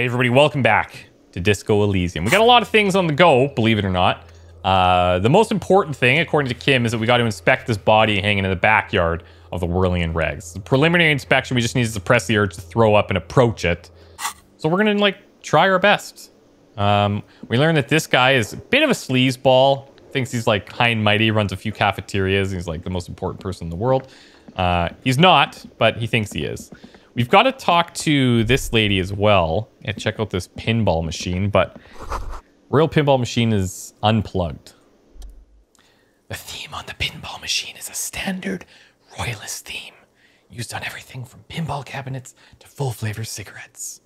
Hey, everybody, welcome back to Disco Elysium. We got a lot of things on the go, believe it or not. Uh, the most important thing, according to Kim, is that we got to inspect this body hanging in the backyard of the Whirling in Rags. The preliminary inspection, we just need to suppress the urge to throw up and approach it. So we're to, like, try our best. Um, we learned that this guy is a bit of a sleazeball. Thinks he's, like, high and mighty, runs a few cafeterias. He's, like, the most important person in the world. Uh, he's not, but he thinks he is. We've got to talk to this lady as well and check out this pinball machine, but Real Pinball Machine is unplugged. The theme on the pinball machine is a standard royalist theme, used on everything from pinball cabinets to full flavor cigarettes.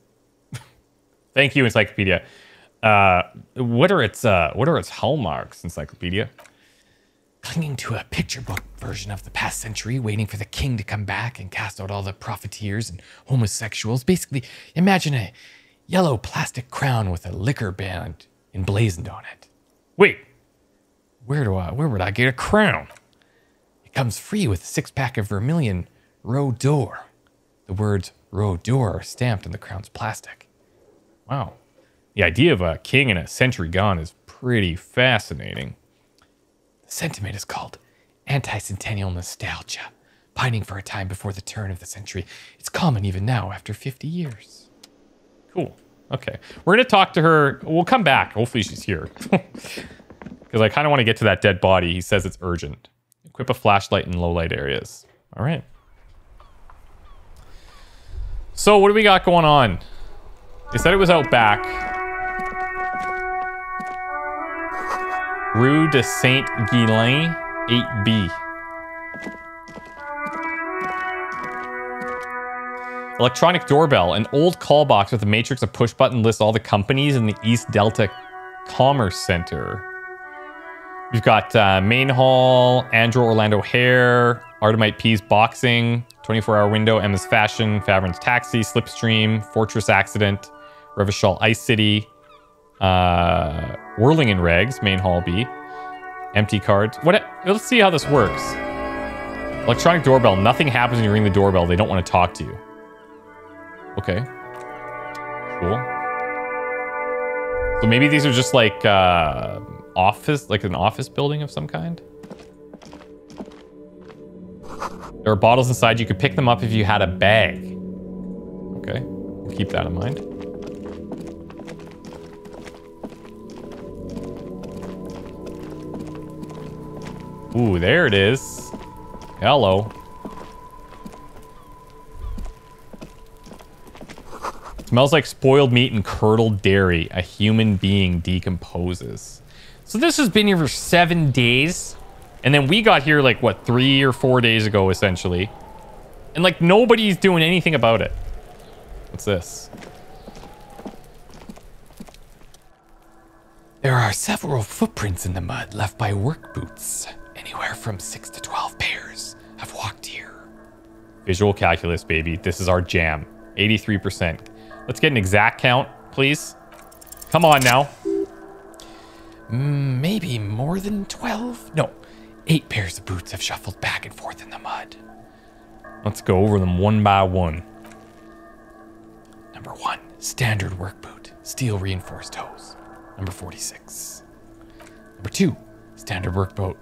Thank you, Encyclopedia. Uh, what are its uh, what are its hallmarks, Encyclopedia? Clinging to a picture book version of the past century, waiting for the king to come back and cast out all the profiteers and homosexuals. Basically, imagine a yellow plastic crown with a liquor band emblazoned on it. Wait, where do I, where would I get a crown? It comes free with a six pack of Vermilion d'Or. The words d'Or are stamped in the crown's plastic. Wow. The idea of a king in a century gone is pretty fascinating sentiment is called anti-centennial nostalgia, pining for a time before the turn of the century. It's common even now after 50 years. Cool. Okay. We're going to talk to her. We'll come back. Hopefully she's here. Because I kind of want to get to that dead body. He says it's urgent. Equip a flashlight in low light areas. All right. So what do we got going on? They said it was out back. Rue de Saint Ghislaine, 8B. Electronic doorbell, an old call box with a matrix of push button lists all the companies in the East Delta Commerce Center. We've got uh, Main Hall, Andrew Orlando Hair, Artemite P's Boxing, 24 Hour Window, Emma's Fashion, Favren's Taxi, Slipstream, Fortress Accident, Revachol Ice City, uh, Whirling in Rags, main hall B. Empty cards. What? Let's see how this works. Electronic doorbell. Nothing happens when you ring the doorbell. They don't want to talk to you. Okay. Cool. So maybe these are just like uh, office, like an office building of some kind. There are bottles inside. You could pick them up if you had a bag. Okay. Keep that in mind. Ooh, there it is. Hello. Smells like spoiled meat and curdled dairy. A human being decomposes. So this has been here for seven days. And then we got here like, what, three or four days ago, essentially. And like, nobody's doing anything about it. What's this? There are several footprints in the mud left by work boots. Anywhere from 6 to 12 pairs have walked here. Visual calculus, baby. This is our jam. 83%. Let's get an exact count, please. Come on now. Mm, maybe more than 12? No, eight pairs of boots have shuffled back and forth in the mud. Let's go over them one by one. Number one, standard work boot, steel reinforced toes. Number 46. Number two, standard work boot,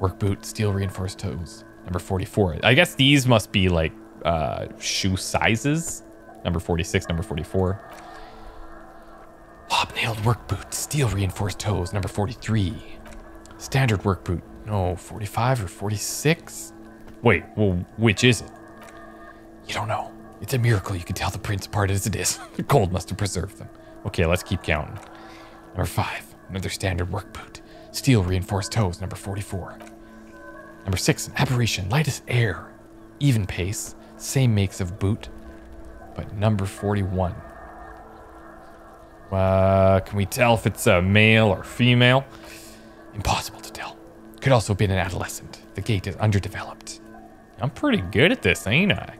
Work boot, steel reinforced toes. Number 44. I guess these must be like uh, shoe sizes. Number 46, number 44. Hobnailed work boot, steel reinforced toes. Number 43. Standard work boot. No, 45 or 46? Wait, well, which is it? You don't know. It's a miracle you can tell the prints apart as it is. the cold must have preserved them. Okay, let's keep counting. Number five, another standard work boot. Steel reinforced toes, number 44. Number six, aberration, light as air. Even pace, same makes of boot, but number 41. Uh, can we tell if it's a male or female? Impossible to tell. Could also be an adolescent. The gait is underdeveloped. I'm pretty good at this, ain't I?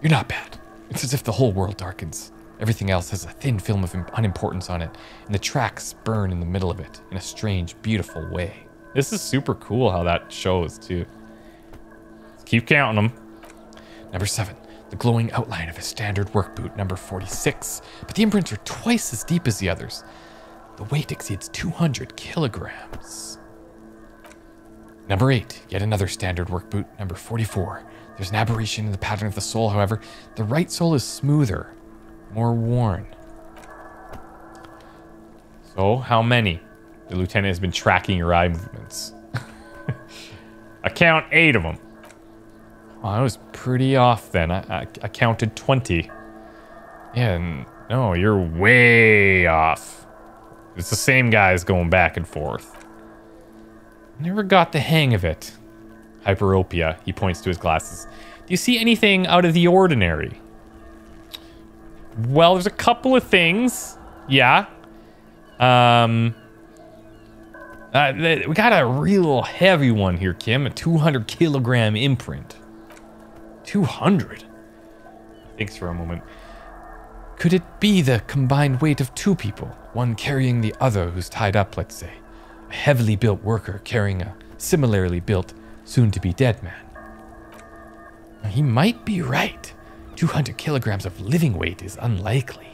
You're not bad. It's as if the whole world darkens. Everything else has a thin film of unimportance on it, and the tracks burn in the middle of it in a strange, beautiful way. This is super cool how that shows too. Let's keep counting them. Number seven, the glowing outline of a standard work boot, number 46, but the imprints are twice as deep as the others. The weight exceeds 200 kilograms. Number 8, yet another standard work boot, number 44. There's an aberration in the pattern of the sole, however. The right sole is smoother, more worn. So, how many? The lieutenant has been tracking your eye movements. I count eight of them. Oh, I was pretty off then. I, I, I counted 20. Yeah, no, you're way off. It's the same guys going back and forth. Never got the hang of it. Hyperopia, he points to his glasses. Do you see anything out of the ordinary? Well, there's a couple of things. Yeah. Um, uh, we got a real heavy one here, Kim. A 200 kilogram imprint. 200? Thinks for a moment. Could it be the combined weight of two people? One carrying the other who's tied up, let's say. A heavily built worker carrying a similarly built, soon to be dead man. He might be right. 200 kilograms of living weight is unlikely.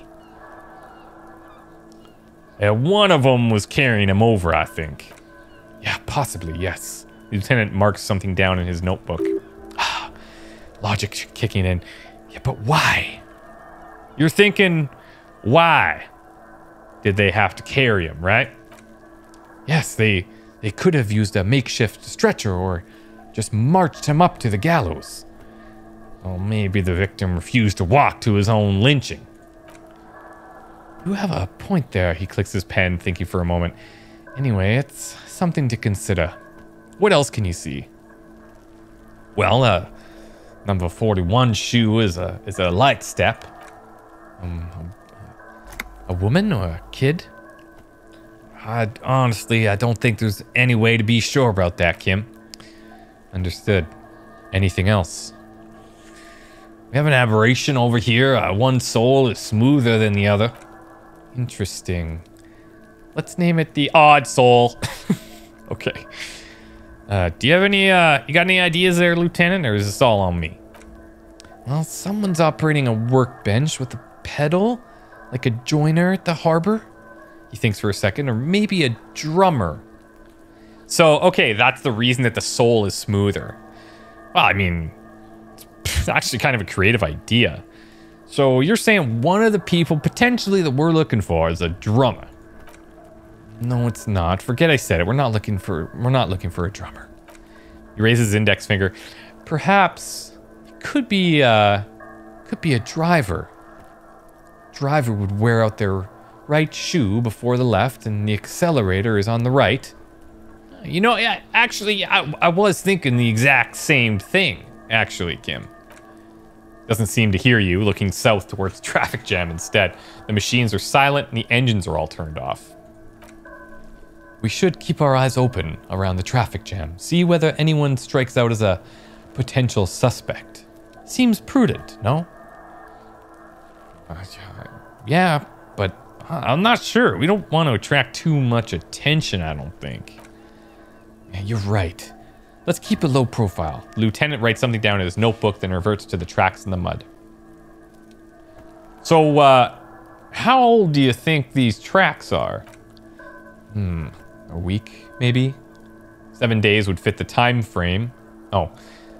And one of them was carrying him over, I think. Yeah, possibly, yes. The lieutenant marks something down in his notebook. Ah, logic kicking in. Yeah, but why? You're thinking, why did they have to carry him, right? Yes, they they could have used a makeshift stretcher or just marched him up to the gallows. Well, maybe the victim refused to walk to his own lynching. You have a point there. He clicks his pen, thinking for a moment. Anyway, it's something to consider. What else can you see? Well, uh, number 41 shoe is a is a light step. Um, a, a woman or a kid? I honestly, I don't think there's any way to be sure about that, Kim. Understood. Anything else? We have an aberration over here. Uh, one sole is smoother than the other. Interesting. Let's name it the odd Soul. okay. Uh, do you have any, uh, you got any ideas there, Lieutenant, or is this all on me? Well, someone's operating a workbench with a pedal, like a joiner at the harbor. He thinks for a second, or maybe a drummer. So, okay, that's the reason that the soul is smoother. Well, I mean, it's actually kind of a creative idea. So you're saying one of the people potentially that we're looking for is a drummer? No, it's not. Forget I said it. We're not looking for we're not looking for a drummer. He raises his index finger. Perhaps it could be uh could be a driver. Driver would wear out their right shoe before the left and the accelerator is on the right. You know, actually I, I was thinking the exact same thing, actually, Kim. Doesn't seem to hear you, looking south towards traffic jam instead. The machines are silent and the engines are all turned off. We should keep our eyes open around the traffic jam, see whether anyone strikes out as a potential suspect. Seems prudent, no? Uh, yeah, but I'm not sure. We don't want to attract too much attention, I don't think. Yeah, you're right. Let's keep a low profile. The lieutenant writes something down in his notebook, then reverts to the tracks in the mud. So, uh, how old do you think these tracks are? Hmm, a week, maybe? Seven days would fit the time frame. Oh,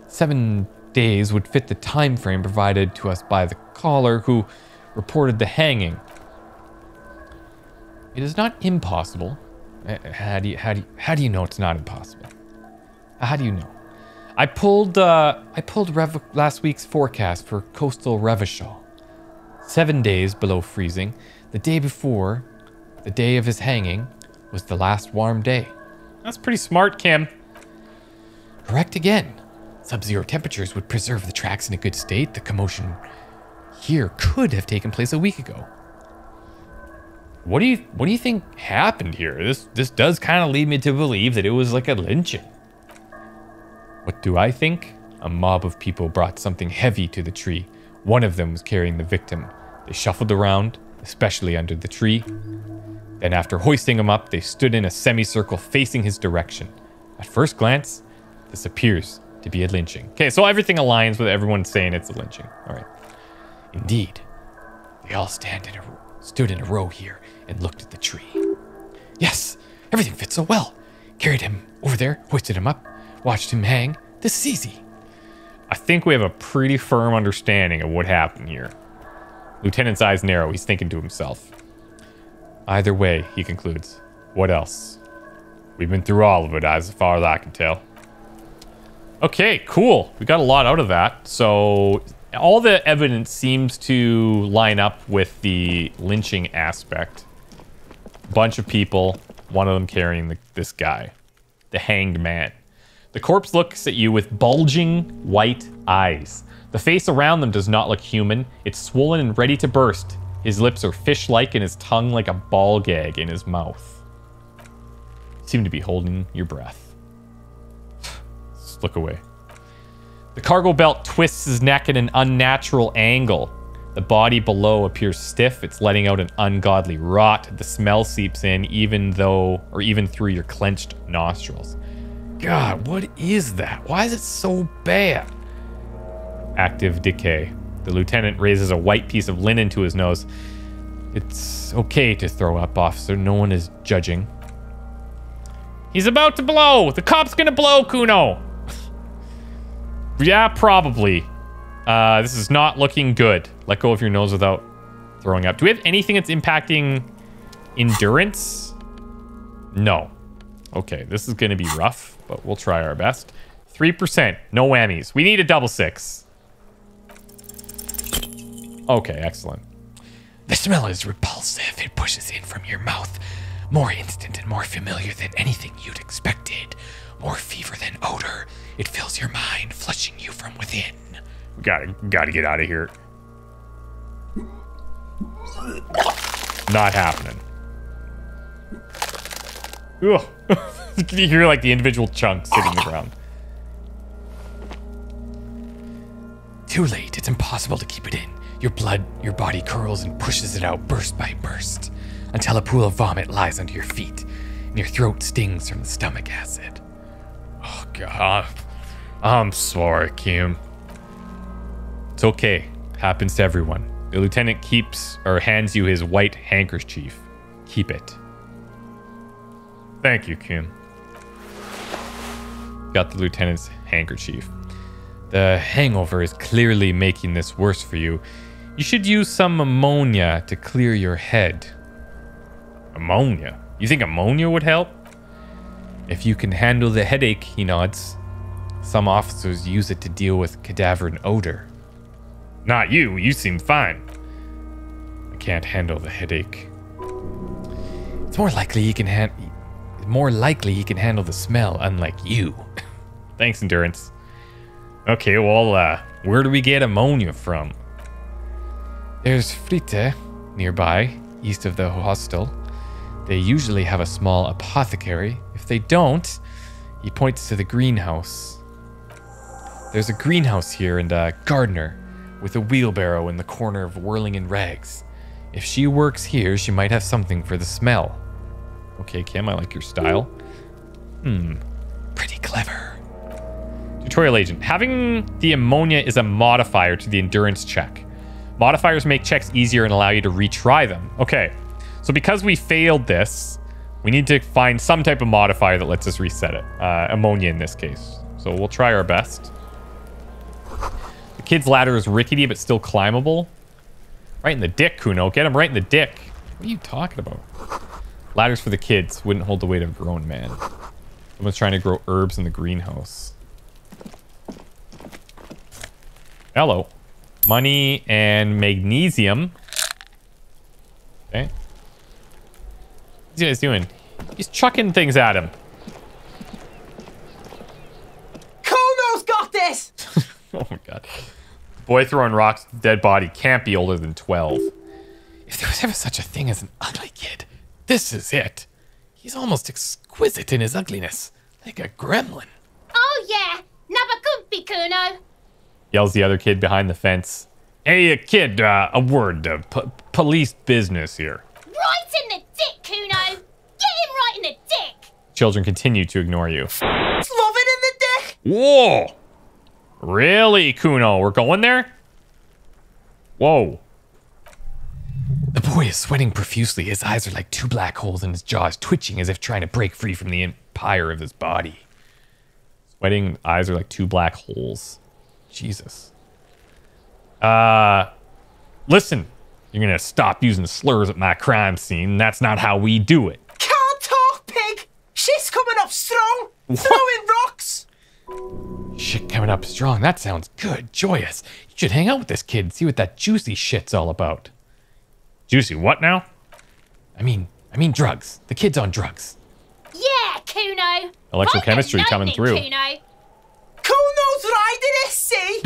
seven days would fit the time frame provided to us by the caller who reported the hanging. It is not impossible. Uh, how do you, how do you, how do you know it's not impossible? How do you know? I pulled uh, I pulled Rev- last week's forecast for coastal Revachol. Seven days below freezing. The day before, the day of his hanging, was the last warm day. That's pretty smart, Kim. Correct again. Sub-zero temperatures would preserve the tracks in a good state. The commotion here could have taken place a week ago. What do you what do you think happened here? This this does kind of lead me to believe that it was like a lynching. What do I think? A mob of people brought something heavy to the tree. One of them was carrying the victim. They shuffled around, especially under the tree. Then, after hoisting him up, they stood in a semicircle facing his direction. At first glance, this appears to be a lynching. Okay, so everything aligns with everyone saying it's a lynching. All right. Indeed. They all stand in a, stood in a row here and looked at the tree. Yes, everything fits so well. Carried him over there, hoisted him up, watched him hang. This is easy. I think we have a pretty firm understanding of what happened here. Lieutenant's eyes narrow. He's thinking to himself. Either way, he concludes. What else? We've been through all of it, as far as I can tell. Okay, cool. We got a lot out of that. So all the evidence seems to line up with the lynching aspect. Bunch of people, one of them carrying the, this guy, the hanged man. The corpse looks at you with bulging white eyes. The face around them does not look human. It's swollen and ready to burst. His lips are fish-like and his tongue like a ball gag in his mouth. You seem to be holding your breath. Just look away. The cargo belt twists his neck at an unnatural angle. The body below appears stiff. It's letting out an ungodly rot. The smell seeps in even though, or even through your clenched nostrils. God, what is that? Why is it so bad? Active decay. The lieutenant raises a white piece of linen to his nose. It's okay to throw up, officer. No one is judging. He's about to blow. The cop's gonna blow, Cuno. yeah, probably. Uh, this is not looking good. Let go of your nose without throwing up. Do we have anything that's impacting endurance? No. Okay, this is to be rough, but we'll try our best. 3%. No whammies. We need a double six. Okay, excellent. The smell is repulsive. It pushes in from your mouth. More instant and more familiar than anything you'd expected. More fever than odor. It fills your mind, flushing you from within. We gotta, gotta get out of here. Not happening. Ugh. Can you hear like the individual chunks hitting the ground? Too late. It's impossible to keep it in. Your blood, your body curls and pushes it out burst by burst until a pool of vomit lies under your feet and your throat stings from the stomach acid. Oh, God. I'm sorry, Kim. It's okay. Happens to everyone. The lieutenant keeps or hands you his white handkerchief. Keep it. Thank you, Kim. Got the lieutenant's handkerchief. The hangover is clearly making this worse for you. You should use some ammonia to clear your head. Ammonia? You think ammonia would help? If you can handle the headache, he nods. Some officers use it to deal with cadaver odor. Not you. You seem fine. I can't handle the headache. It's more likely he can hand. More likely he can handle the smell, unlike you. Thanks, endurance. Okay, well, uh, where do we get ammonia from? There's Frittte nearby, east of the hostel. They usually have a small apothecary. If they don't, he points to the greenhouse. There's a greenhouse here and a gardener with a wheelbarrow in the corner of whirling in rags. If she works here, she might have something for the smell. Okay, Kim, I like your style. Hmm, pretty clever. Tutorial agent. Having the ammonia is a modifier to the endurance check. Modifiers make checks easier and allow you to retry them. Okay, so because we failed this, we need to find some type of modifier that lets us reset it. Uh, ammonia in this case. So we'll try our best. The kid's ladder is rickety but still climbable. Right in the dick, Cuno. Get him right in the dick. What are you talking about? Ladders for the kids wouldn't hold the weight of a grown man. Someone's trying to grow herbs in the greenhouse. Hello. Money and magnesium. Okay. What's he guys doing? He's chucking things at him. Cuno's got this! oh my god. Boy throwing rocks dead body can't be older than 12. If there was ever such a thing as an ugly kid, this is it. He's almost exquisite in his ugliness, like a gremlin. Oh yeah, Nabakumpi Cuno. Yells the other kid behind the fence. Hey, uh, kid, uh, a word. Uh, p- police business here. Right in the dick, Cuno. Get him right in the dick. Children continue to ignore you. Love it in the dick! Whoa! Really, Cuno? We're going there? Whoa. The boy is sweating profusely. His eyes are like two black holes and his jaw is twitching as if trying to break free from the empire of his body. Sweating eyes are like two black holes. Jesus. Uh, listen, you're gonna stop using slurs at my crime scene. That's not how we do it. Can't talk, pig. She's coming up strong. Throwing rocks. Shit coming up strong. That sounds good, joyous. You should hang out with this kid and see what that juicy shit's all about. Juicy what now? I mean, I mean drugs. The kid's on drugs. Yeah, Cuno. Electrochemistry coming through. Cuno. Cuno's riding it, see?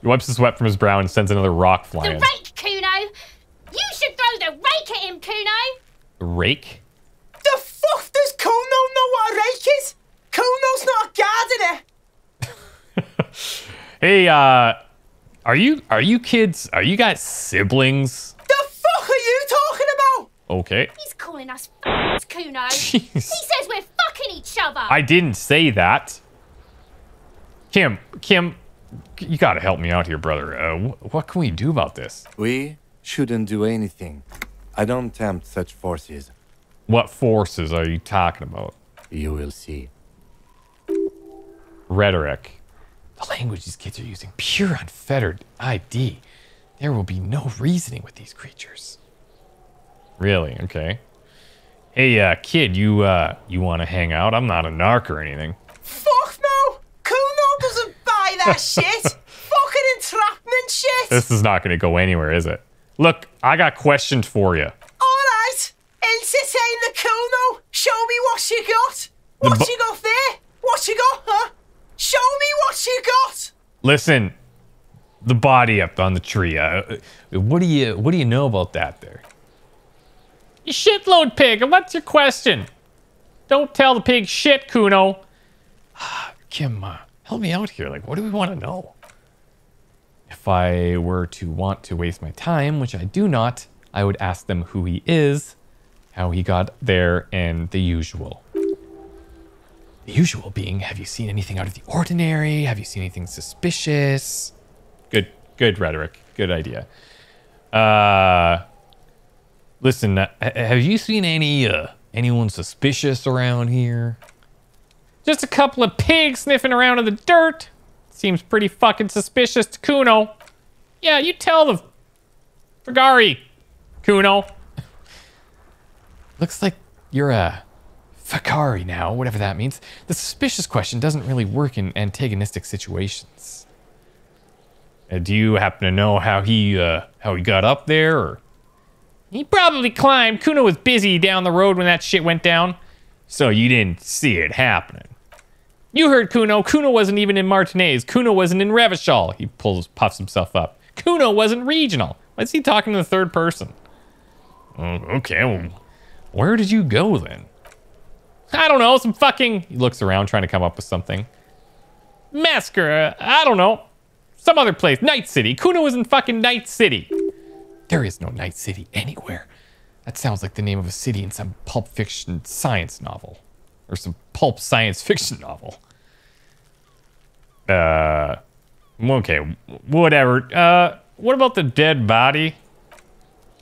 He wipes the sweat from his brow and sends another rock flying. The flying. rake, Cuno. You should throw the rake at him, Cuno. Rake? The fuck does Cuno know what a rake is? Cuno's not a gardener. Hey, uh, are you are you kids? Are you guys siblings? The fuck are you talking about? Okay. He's calling us f***s, Cuno. Jeez. He says we're fucking each other. I didn't say that. Kim, Kim, you gotta help me out here, brother. Uh, wh- what can we do about this? We shouldn't do anything. I don't tempt such forces. What forces are you talking about? You will see. Rhetoric. The language these kids are using, pure unfettered ID. There will be no reasoning with these creatures. Really? Okay. Hey, uh, kid, you, uh, you want to hang out? I'm not a narc or anything. Fuck no. Cuno doesn't buy that shit. Fucking entrapment shit. This is not going to go anywhere, is it? Look, I got questions for you. All right. Entertain the Cuno. Show me what you got. What bo- you got there? What you got, huh? Show me what you got. Listen, the body up on the tree. Uh, what do you what do you know about that there? You shitload pig. and What's your question? Don't tell the pig shit, Cuno. Kim, uh, help me out here. Like, what do we want to know? If I were to want to waste my time, which I do not, I would ask them who he is, how he got there, and the usual. The usual being, have you seen anything out of the ordinary? Have you seen anything suspicious? Good, good rhetoric. Good idea. Uh, listen, uh, have you seen any uh, anyone suspicious around here? Just a couple of pigs sniffing around in the dirt. Seems pretty fucking suspicious to Cuno. Yeah, you tell the Fagari, Cuno. Looks like you're a Fakari now, whatever that means. The suspicious question doesn't really work in antagonistic situations. Uh, do you happen to know how he uh, how he got up there? Or? He probably climbed. Cuno was busy down the road when that shit went down, so you didn't see it happening. You heard Cuno. Cuno wasn't even in Martinaise. Cuno wasn't in Revachol. He pulls, puffs himself up. Cuno wasn't regional. Why is he talking to the third person? Oh, okay, well, where did you go then? I don't know, some fucking. He looks around trying to come up with something. Mascara, I don't know. Some other place. Night City. Cuno was in fucking Night City. There is no Night City anywhere. That sounds like the name of a city in some pulp fiction science novel. Or some pulp science fiction novel. Uh. Okay, whatever. Uh, what about the dead body?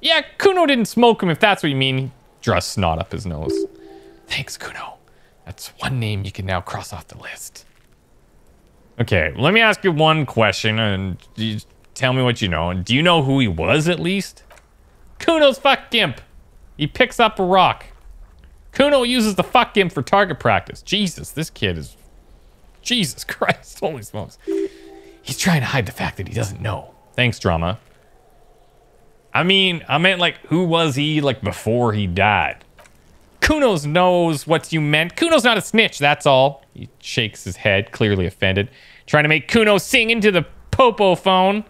Yeah, Cuno didn't smoke him, if that's what you mean. He snot up his nose. Thanks, Cuno. That's one name you can now cross off the list. Okay, let me ask you one question and you tell me what you know. And do you know who he was at least? Cuno's fuck gimp. He picks up a rock. Cuno uses the fuck gimp for target practice. Jesus, this kid is. Jesus Christ, holy smokes. He's trying to hide the fact that he doesn't know. Thanks, drama. I mean, I meant like, who was he like before he died? Cunos knows what you meant. Cuno's not a snitch, that's all. He shakes his head, clearly offended. Trying to make Cuno sing into the popo phone.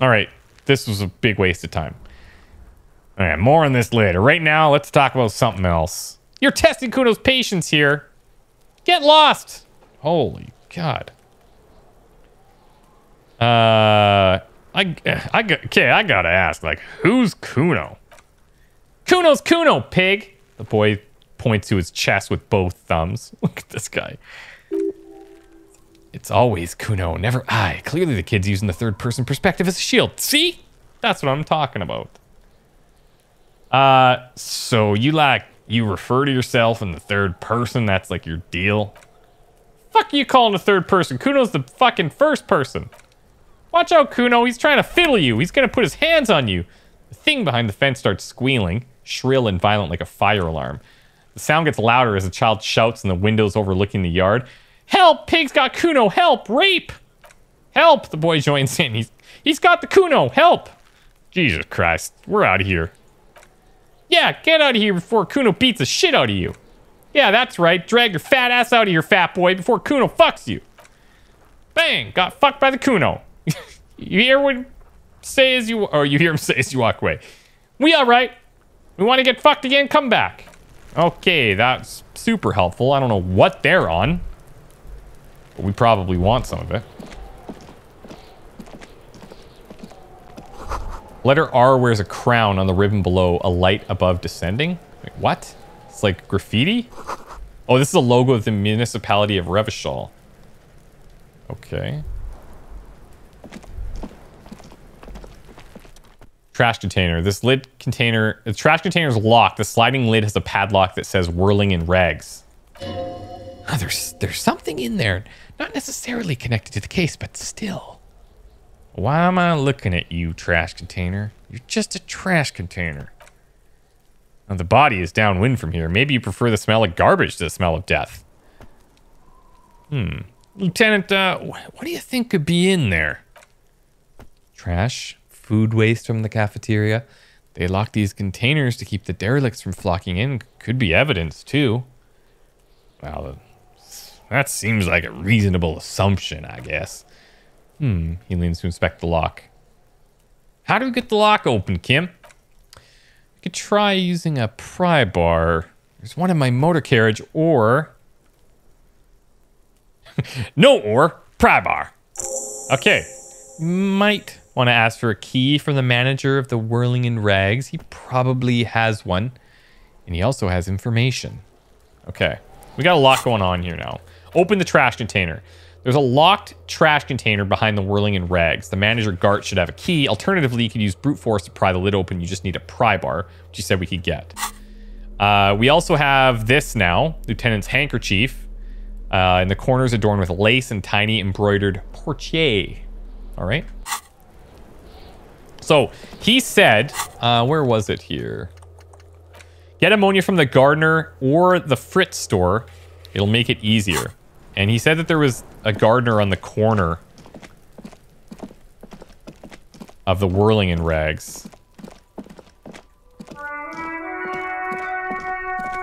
All right, this was a big waste of time. All right, more on this later. Right now, let's talk about something else. You're testing Cuno's patience here. Get lost. Holy God. Uh, I, I, okay, I gotta ask, like, who's Cuno? Cuno's Cuno, pig. The boy points to his chest with both thumbs. Look at this guy. It's always Cuno, never I. Clearly the kid's using the third person perspective as a shield. See? That's what I'm talking about. Uh, so you like, you refer to yourself in the third person? That's like your deal? Fuck you calling the third person? Cuno's the fucking first person. Watch out, Cuno. He's trying to fiddle you. He's gonna put his hands on you. The thing behind the fence starts squealing, shrill and violent like a fire alarm. The sound gets louder as the child shouts in the windows overlooking the yard. Help! Pig's got Cuno! Help! Rape! Help! The boy joins in. He's he's got the Cuno! Help! Jesus Christ, we're out of here. Yeah, get out of here before Cuno beats the shit out of you. Yeah, that's right. Drag your fat ass out of here, fat boy, before Cuno fucks you. Bang! Got fucked by the Cuno. you hear what say as you or you hear him say as you walk away. We all right? We want to get fucked again? Come back. Okay, that's super helpful. I don't know what they're on. But we probably want some of it. Letter R wears a crown on the ribbon below, a light above descending. Wait, what? It's like graffiti? Oh, this is a logo of the municipality of Revachol. Okay. Trash container. This lid container, the trash container is locked. The sliding lid has a padlock that says whirling in rags. Ah, there's there's something in there, not necessarily connected to the case, but still. Why am I looking at you, trash container? You're just a trash container. Now the body is downwind from here. Maybe you prefer the smell of garbage to the smell of death. Hmm. Lieutenant, uh, what do you think could be in there? Trash, food waste from the cafeteria. They lock these containers to keep the derelicts from flocking in. Could be evidence, too. Well, that seems like a reasonable assumption, I guess. Hmm. He leans to inspect the lock. How do we get the lock open, Kim? We could try using a pry bar. There's one in my motor carriage, or... no or, pry bar. Okay. Might want to ask for a key from the manager of the Whirling in Rags. He probably has one. And he also has information. Okay. We got a lot going on here now. Open the trash container. There's a locked trash container behind the whirling in rags. The manager Garte should have a key. Alternatively, you could use brute force to pry the lid open. You just need a pry bar, which you said we could get. Uh, we also have this now, Lieutenant's handkerchief. Uh, in the corners adorned with lace and tiny embroidered portier. All right. So he said, uh, where was it here? Get ammonia from the gardener or the Fritz store. It'll make it easier. And he said that there was a gardener on the corner of the whirling in rags.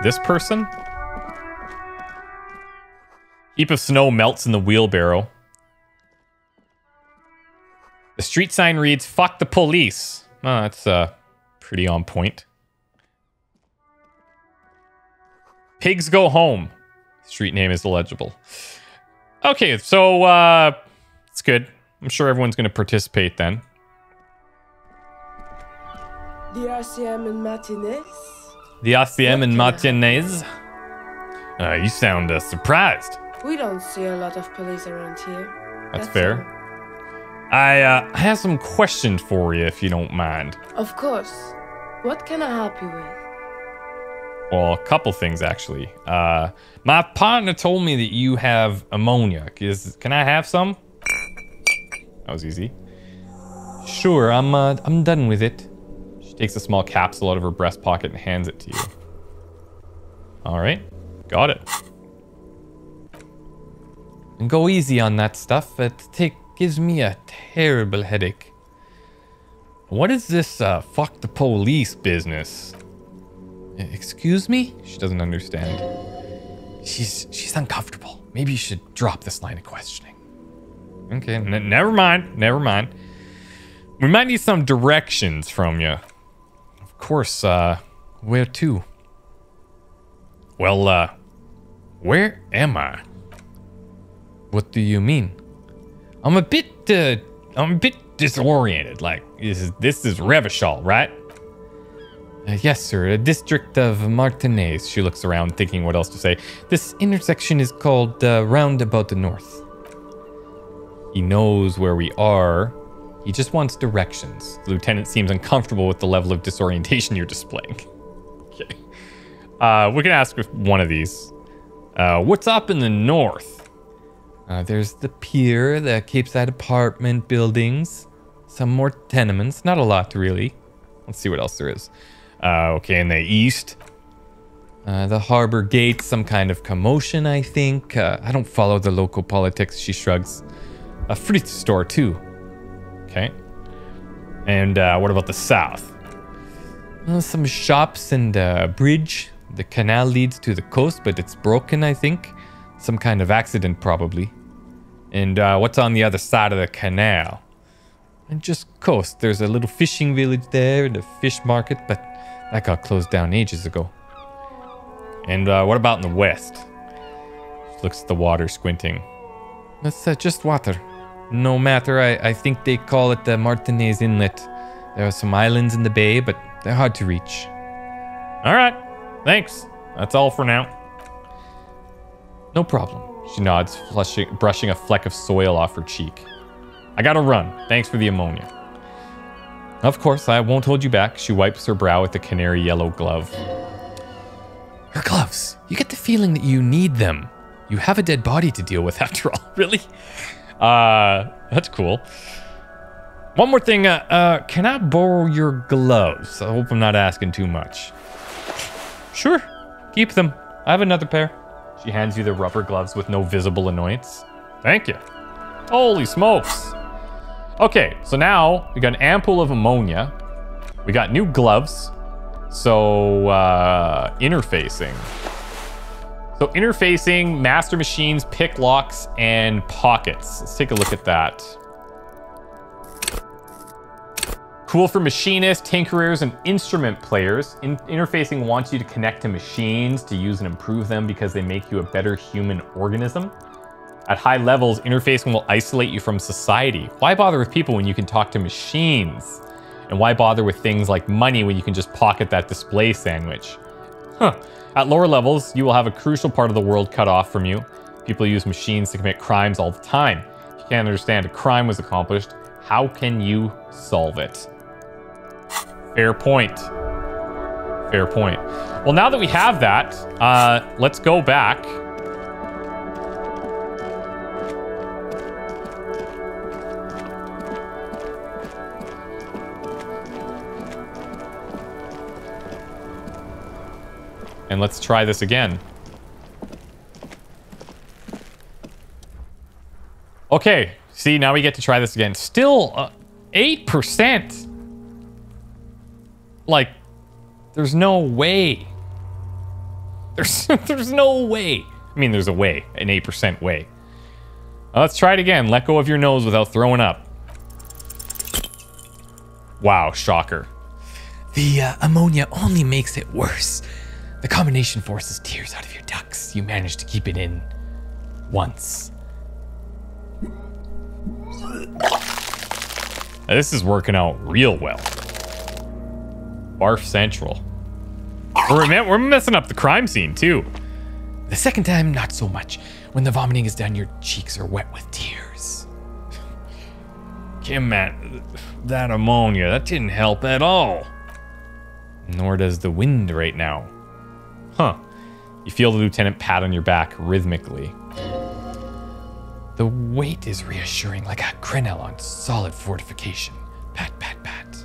This person? Heap of snow melts in the wheelbarrow. The street sign reads, fuck the police. That's uh, pretty on point. Pigs go home. Street name is illegible. Okay, so uh it's good. I'm sure everyone's gonna participate then. The RCM in Martinaise? The ACM and Martinaise. Uh, you sound uh, surprised. We don't see a lot of police around here. That's fair. I uh, I have some questions for you if you don't mind. Of course. What can I help you with? Well, a couple things actually. Uh, my partner told me that you have ammonia. Is can I have some? That was easy. Sure, I'm uh, I'm done with it. She takes a small capsule out of her breast pocket and hands it to you. All right, got it. And go easy on that stuff. It take gives me a terrible headache. What is this uh, fuck the police business? Excuse me? She doesn't understand. She's she's uncomfortable. Maybe you should drop this line of questioning. Okay, n- never mind. Never mind. We might need some directions from you. Of course, uh, where to? Well, uh, where am I? What do you mean? I'm a bit, uh, I'm a bit disoriented. Like, this is, this is Revachol, right? Uh, yes, sir. A district of Martinaise. She looks around, thinking what else to say. This intersection is called uh, Roundabout the North. He knows where we are. He just wants directions. The lieutenant seems uncomfortable with the level of disorientation you're displaying. okay. Uh, we can ask one of these. Uh, what's up in the north? Uh, there's the pier, the Capeside apartment buildings, some more tenements. Not a lot, really. Let's see what else there is. Uh, okay, in the east, uh, the harbor gate, some kind of commotion, I think. Uh, I don't follow the local politics, she shrugs. A fruit store, too. Okay. And uh, what about the south? Uh, some shops and a bridge. The canal leads to the coast, but it's broken, I think. Some kind of accident, probably. And uh, what's on the other side of the canal? And just coast. There's a little fishing village there and a fish market, but that got closed down ages ago. And uh, what about in the west? She looks at the water, squinting. That's uh, just water. No matter, I, I think they call it the Martinaise Inlet. There are some islands in the bay, but they're hard to reach. All right, thanks. That's all for now. No problem. She nods, flushing, brushing a fleck of soil off her cheek. I gotta run. Thanks for the ammonia. Of course, I won't hold you back. She wipes her brow with a canary yellow glove. Her gloves. You get the feeling that you need them. You have a dead body to deal with after all. really? Uh, that's cool. One more thing. Uh, uh, can I borrow your gloves? I hope I'm not asking too much. Sure. Keep them. I have another pair. She hands you the rubber gloves with no visible annoyance. Thank you. Holy smokes. Okay, so now we got an ampoule of ammonia. We got new gloves. So, uh, interfacing. So, interfacing, master machines, pick locks, and pockets. Let's take a look at that. Cool for machinists, tinkerers, and instrument players. In interfacing wants you to connect to machines to use and improve them because they make you a better human organism. At high levels, interfacing will isolate you from society. Why bother with people when you can talk to machines? And why bother with things like money when you can just pocket that display sandwich? Huh. At lower levels, you will have a crucial part of the world cut off from you. People use machines to commit crimes all the time. If you can't understand a crime was accomplished, how can you solve it? Fair point. Fair point. Well, now that we have that, uh, let's go back. And let's try this again. Okay, see, now we get to try this again. Still, uh, 8%. Like, there's no way. There's, there's no way. I mean, there's a way, an 8% way. Let's try it again. Let go of your nose without throwing up. Wow, shocker. The uh, ammonia only makes it worse. The combination forces tears out of your ducts. You managed to keep it in once. Now, this is working out real well. Barf Central. We're, we're messing up the crime scene, too. The second time, not so much. When the vomiting is done, your cheeks are wet with tears. Kim, man, that ammonia, that didn't help at all. Nor does the wind right now. Huh. You feel the lieutenant pat on your back rhythmically. The weight is reassuring, like a crenelle on solid fortification. Pat, pat, pat.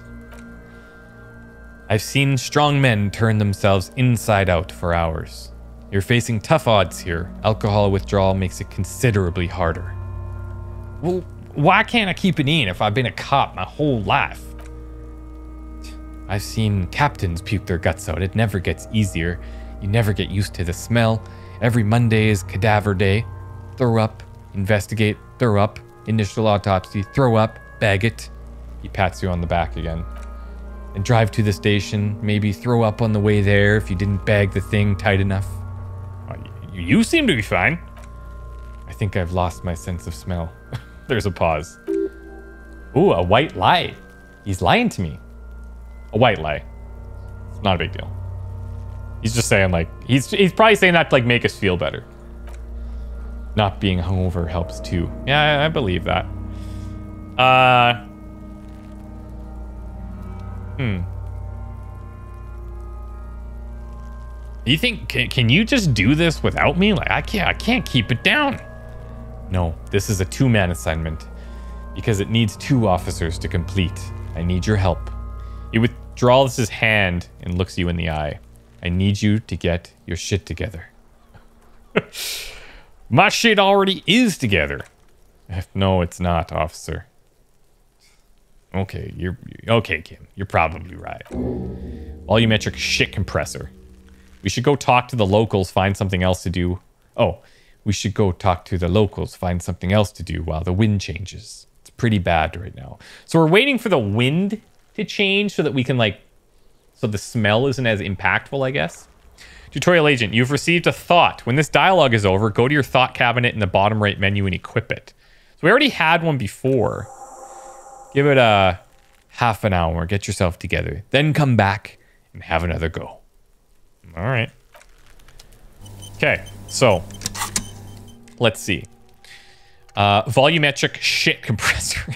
I've seen strong men turn themselves inside out for hours. You're facing tough odds here. Alcohol withdrawal makes it considerably harder. Well, why can't I keep it in if I've been a cop my whole life? I've seen captains puke their guts out. It never gets easier. You never get used to the smell. Every Monday is cadaver day. Throw up, investigate, throw up, initial autopsy, throw up, bag it. He pats you on the back again. And drive to the station, maybe throw up on the way there if you didn't bag the thing tight enough. You you seem to be fine. I think I've lost my sense of smell. There's a pause. Ooh, a white lie. He's lying to me. A white lie. It's not a big deal. He's just saying like he's he's probably saying that to like make us feel better. Not being hungover helps too. Yeah, I, I believe that. Uh. Hmm. You think can, can you just do this without me? Like I can't I can't keep it down. No, this is a two-man assignment because it needs two officers to complete. I need your help. He withdraws his hand and looks you in the eye. I need you to get your shit together. My shit already is together. No, it's not, officer. Okay, you're okay, Kim. You're probably right. Volumetric shit compressor. We should go talk to the locals, find something else to do. Oh, we should go talk to the locals, find something else to do while the wind changes. It's pretty bad right now. So we're waiting for the wind to change so that we can like so the smell isn't as impactful, I guess. Tutorial agent, you've received a thought. When this dialogue is over, go to your thought cabinet in the bottom right menu and equip it. So we already had one before. Give it a half an hour, get yourself together. Then come back and have another go. All right. Okay, so let's see. Uh, volumetric shit compressor.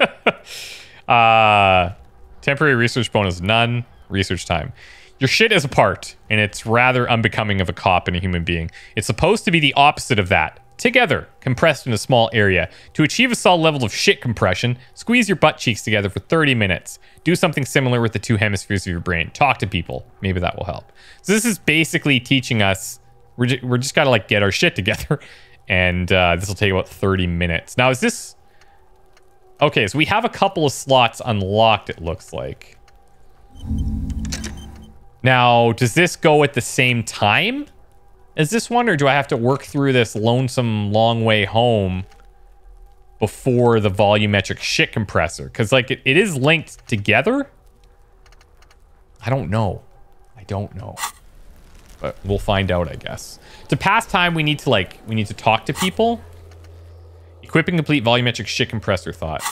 uh, temporary research bonus, none. Research time. Your shit is apart, and it's rather unbecoming of a cop and a human being. It's supposed to be the opposite of that. Together, compressed in a small area. To achieve a solid level of shit compression, squeeze your butt cheeks together for 30 minutes. Do something similar with the two hemispheres of your brain. Talk to people. Maybe that will help. So this is basically teaching us, we're, ju- we're just gotta like get our shit together. And uh, this will take about 30 minutes. Now, is this... Okay, so we have a couple of slots unlocked, it looks like. Now, does this go at the same time as this one, or do I have to work through this lonesome long way home before the volumetric shit compressor? Because, like, it, it is linked together. I don't know. I don't know. But we'll find out, I guess. To pass time, we need to, like, we need to talk to people. Equipping complete volumetric shit compressor thought.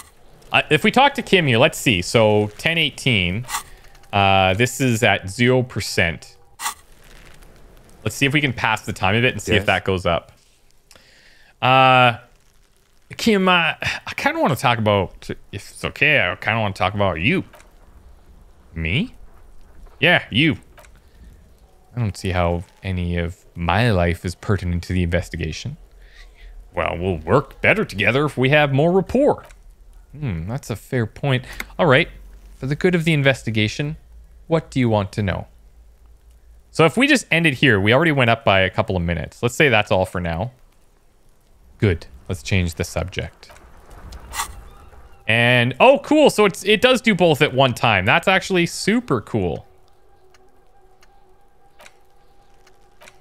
Uh, if we talk to Kim here, let's see. So, 1018. Uh, this is at 0%. Let's see if we can pass the time of it and see if that goes up. Uh, Kim, uh, I kind of want to talk about, if it's okay, I kind of want to talk about you. Me? Yeah, you. I don't see how any of my life is pertinent to the investigation. Well, we'll work better together if we have more rapport. Hmm, that's a fair point. All right. For the good of the investigation, what do you want to know? So if we just end it here, we already went up by a couple of minutes. Let's say that's all for now. Good. Let's change the subject. And oh, cool. So it's it does do both at one time. That's actually super cool.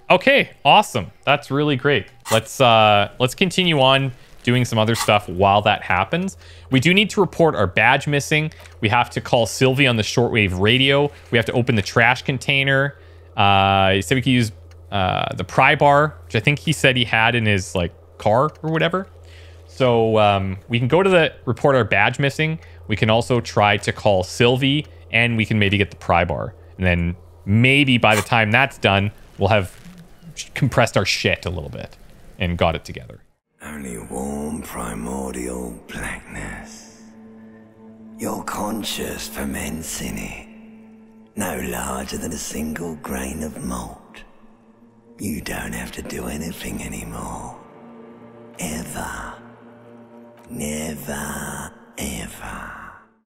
Okay, awesome. That's really great. Let's uh let's continue on doing some other stuff while that happens. We do need to report our badge missing. We have to call Sylvie on the shortwave radio. We have to open the trash container. Uh he said we could use uh the pry bar, which I think he said he had in his like car or whatever. So um, we can go to the report our badge missing. We can also try to call Sylvie, and we can maybe get the pry bar. And then maybe by the time that's done, we'll have compressed our shit a little bit and got it together. Only warm primordial blackness. Your conscious ferments in it. No larger than a single grain of malt. You don't have to do anything anymore. Ever. Never, ever.